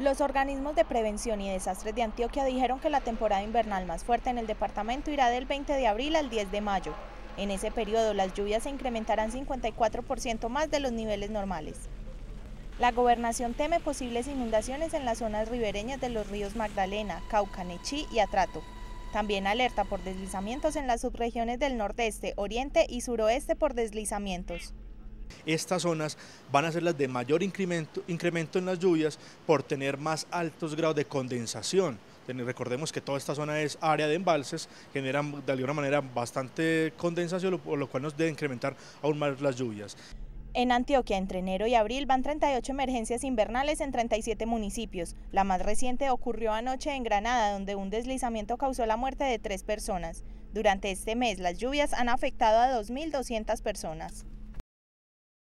Los organismos de prevención y desastres de Antioquia dijeron que la temporada invernal más fuerte en el departamento irá del 20 de abril al 10 de mayo. En ese periodo las lluvias se incrementarán 54% más de los niveles normales. La gobernación teme posibles inundaciones en las zonas ribereñas de los ríos Magdalena, Cauca, Nechí y Atrato. También alerta por deslizamientos en las subregiones del nordeste, oriente y suroeste por deslizamientos. Estas zonas van a ser las de mayor incremento, en las lluvias por tener más altos grados de condensación. Recordemos que toda esta zona es área de embalses, generan de alguna manera bastante condensación, por lo cual nos debe incrementar aún más las lluvias. En Antioquia, entre enero y abril, van 38 emergencias invernales en 37 municipios. La más reciente ocurrió anoche en Granada, donde un deslizamiento causó la muerte de tres personas. Durante este mes, las lluvias han afectado a 2.200 personas.